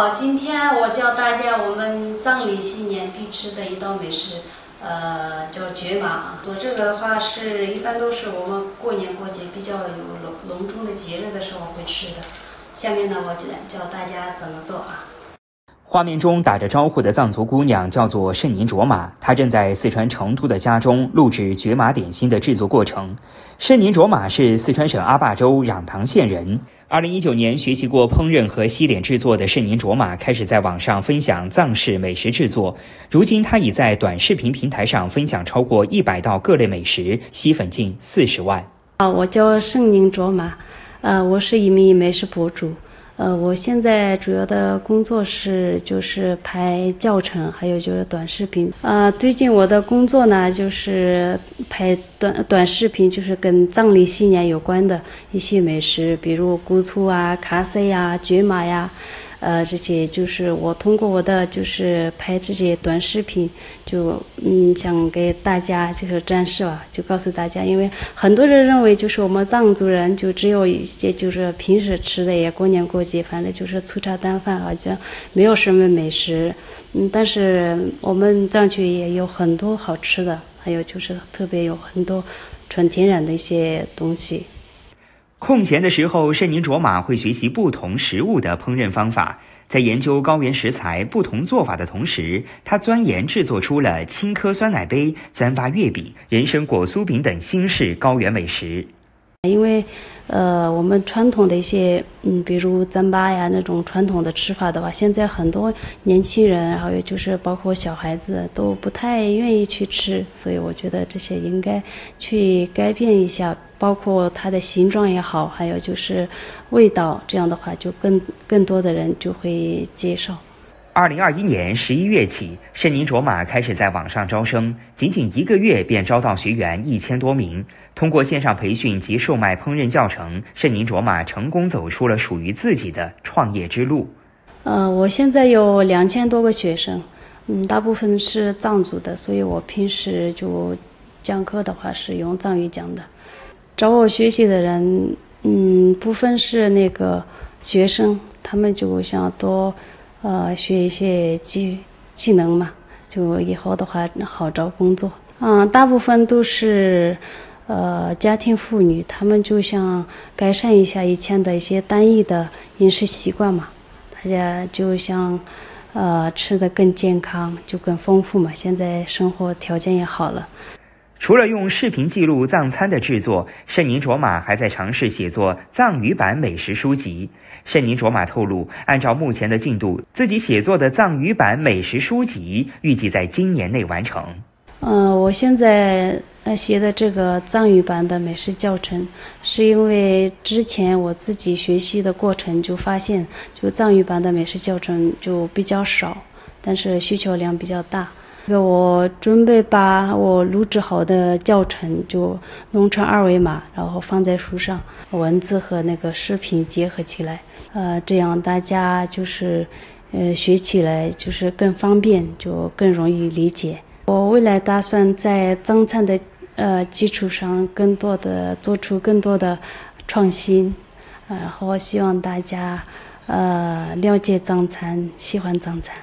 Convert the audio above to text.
好今天我教大家我们藏历新年必吃的一道美食，呃，叫蕨麻。做这个的话是一般都是我们过年过节比较有隆隆重的节日的时候会吃的。下面呢，我教教大家怎么做啊。画面中打着招呼的藏族姑娘叫做圣宁卓玛，她正在四川成都的家中录制蕨麻点心的制作过程。圣宁卓玛是四川省阿坝州壤塘县人。二零一九年学习过烹饪和西点制作的盛宁卓玛开始在网上分享藏式美食制作。如今，她已在短视频平台上分享超过一百道各类美食，吸粉近四十万。啊，我叫盛宁卓玛，呃，我是一名美食博主。呃，我现在主要的工作是就是拍教程，还有就是短视频。呃，最近我的工作呢，就是拍短短视频，就是跟藏历新年有关的一些美食，比如姑醋啊、卡塞呀、蕨麻呀。呃，这些就是我通过我的就是拍这些短视频，就嗯想给大家就是展示吧，就告诉大家，因为很多人认为就是我们藏族人就只有一些就是平时吃的也过年过节，反正就是粗茶淡饭，好像没有什么美食。嗯，但是我们藏区也有很多好吃的，还有就是特别有很多纯天然的一些东西。空闲的时候，圣宁卓玛会学习不同食物的烹饪方法。在研究高原食材不同做法的同时，他钻研制作出了青稞酸奶杯、糌粑月饼、人参果酥饼等新式高原美食。因为，呃，我们传统的一些，嗯，比如糌粑呀那种传统的吃法的话，现在很多年轻人，还有就是包括小孩子都不太愿意去吃，所以我觉得这些应该去改变一下，包括它的形状也好，还有就是味道，这样的话就更更多的人就会接受。二零二一年十一月起，圣宁卓玛开始在网上招生，仅仅一个月便招到学员一千多名。通过线上培训及售卖烹饪教程，圣宁卓玛成功走出了属于自己的创业之路。呃，我现在有两千多个学生，嗯，大部分是藏族的，所以我平时就讲课的话是用藏语讲的。找我学习的人，嗯，部分是那个学生，他们就想多。呃，学一些技技能嘛，就以后的话好找工作。嗯，大部分都是呃家庭妇女，她们就想改善一下以前的一些单一的饮食习惯嘛，大家就想呃吃的更健康，就更丰富嘛。现在生活条件也好了。除了用视频记录藏餐的制作，圣宁卓玛还在尝试写作藏语版美食书籍。圣宁卓玛透露，按照目前的进度，自己写作的藏语版美食书籍预计在今年内完成。嗯，我现在写的这个藏语版的美食教程，是因为之前我自己学习的过程就发现，就藏语版的美食教程就比较少，但是需求量比较大。那我准备把我录制好的教程就弄成二维码，然后放在书上，文字和那个视频结合起来，呃，这样大家就是，呃，学起来就是更方便，就更容易理解。我未来打算在藏餐的呃基础上，更多的做出更多的创新，然后希望大家呃了解藏餐，喜欢藏餐。